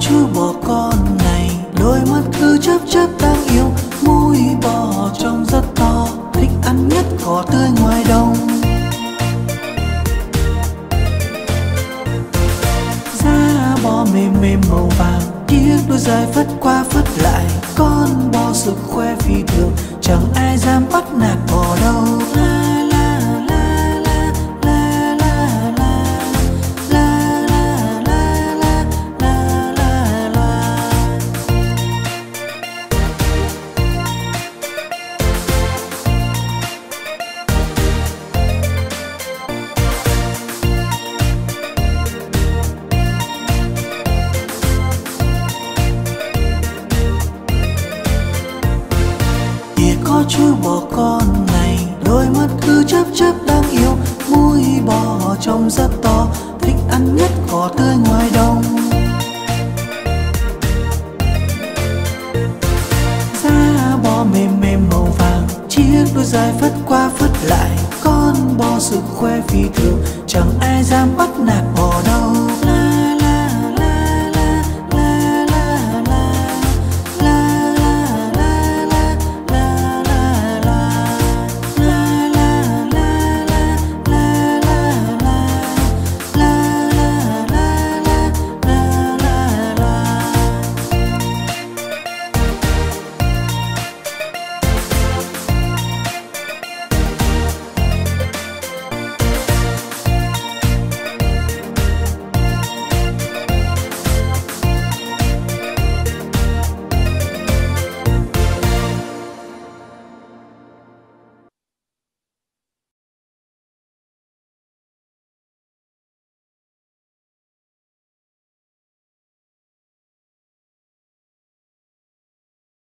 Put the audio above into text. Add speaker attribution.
Speaker 1: chưa chú con này, đôi mắt cứ chớp chớp đang yêu, mũi bò trông rất to, thích ăn nhất cỏ tươi ngoài đồng. Da bò mềm mềm màu vàng chiếc đuôi dài phất qua phất lại, con bò sực khoe phi thường, chẳng ai nó chứ bỏ con này, đôi mắt cứ chớp chớp đang yêu, mũi bò trông rất to, thích ăn nhất cỏ tươi ngoài đồng. Da bò mềm mềm màu vàng, chiếc đôi dài phất qua phất lại, con bò sự khoe vì thường, chẳng ai dám bắt nạt